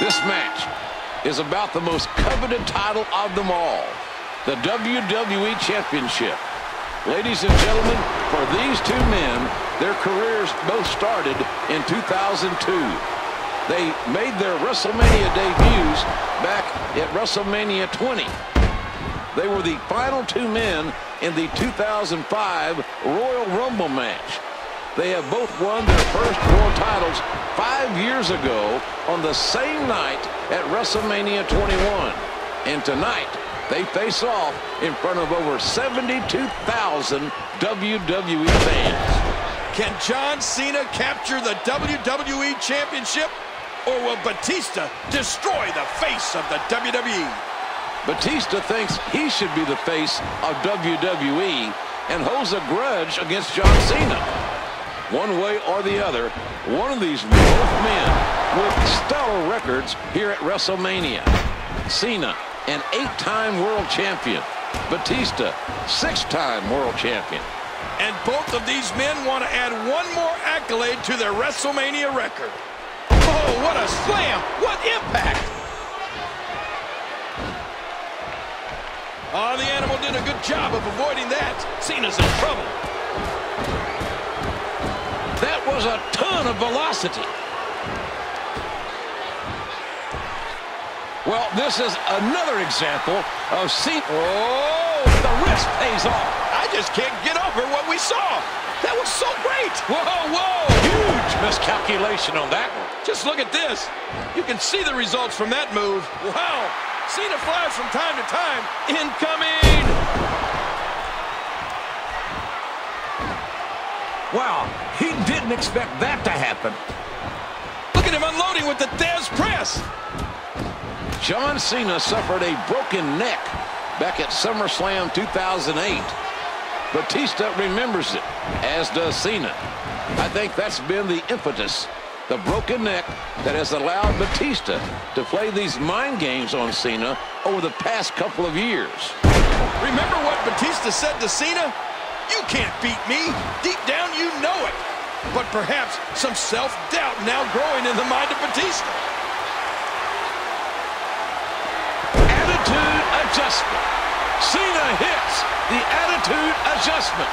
This match is about the most coveted title of them all, the WWE Championship. Ladies and gentlemen, for these two men, their careers both started in 2002. They made their WrestleMania debuts back at WrestleMania 20. They were the final two men in the 2005 Royal Rumble match. They have both won their first world titles five years ago on the same night at WrestleMania 21. And tonight, they face off in front of over 72,000 WWE fans. Can John Cena capture the WWE Championship? Or will Batista destroy the face of the WWE? Batista thinks he should be the face of WWE and holds a grudge against John Cena. One way or the other, one of these both men with stellar records here at WrestleMania. Cena an eight-time world champion. Batista, six-time world champion. And both of these men want to add one more accolade to their WrestleMania record. Oh, what a slam! What impact! Oh, the animal did a good job of avoiding that. Cena's in trouble. That was a ton of velocity. Well, this is another example of Cena. Oh, the wrist pays off. I just can't get over what we saw. That was so great. Whoa, whoa. Huge miscalculation on that one. Just look at this. You can see the results from that move. Wow. Cena flies from time to time. Incoming. Wow, he didn't expect that to happen. Look at him unloading with the Thesz press. John Cena suffered a broken neck back at SummerSlam 2008. Batista remembers it, as does Cena. I think that's been the impetus, the broken neck that has allowed Batista to play these mind games on Cena over the past couple of years. Remember what Batista said to Cena? You can't beat me. Deep down, you know it. But perhaps some self-doubt now growing in the mind of Batista. Attitude adjustment. Cena hits the attitude adjustment.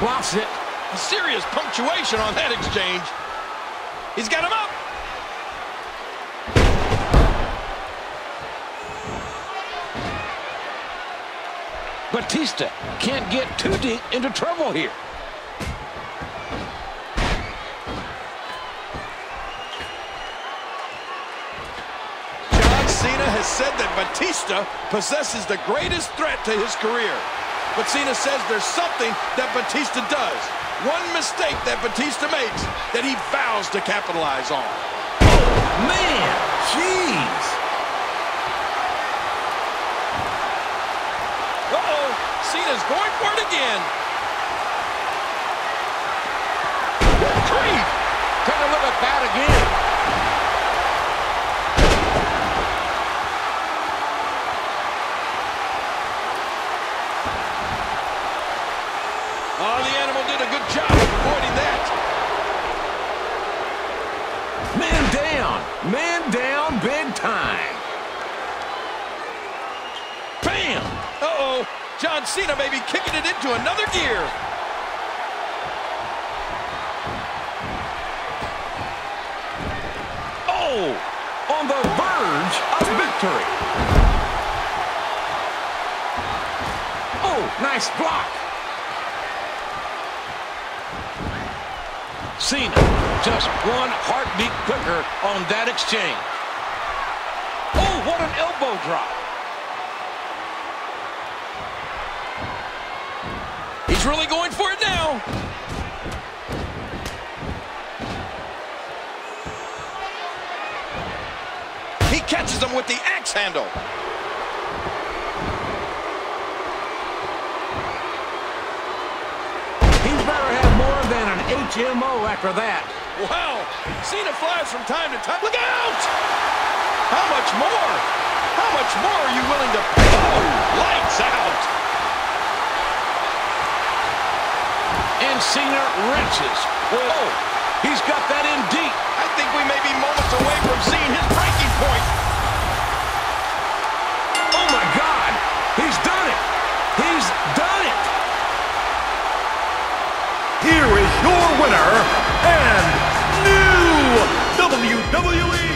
Blocks it. A serious punctuation on that exchange. He's got him up. Batista can't get too deep into trouble here. John Cena has said that Batista possesses the greatest threat to his career. But Cena says there's something that Batista does. One mistake that Batista makes that he vows to capitalize on. Oh, man! Jeez! Cena's going for it again. Creed! Take a look at that again. Oh, the animal did a good job of avoiding that. Man down. Man down big time. John Cena may be kicking it into another gear. Oh! On the verge of victory. Oh, nice block. Cena just one heartbeat quicker on that exchange. Oh, what an elbow drop. He's really going for it now. He catches him with the axe handle. He's better have more than an HMO after that. Wow! Cena flies from time to time. Look out! How much more? How much more are you willing to... Oh! Lights out! Cena wrenches. Oh, he's got that in deep. I think we may be moments away from seeing his breaking point. Oh, my God. He's done it. He's done it. Here is your winner and new WWE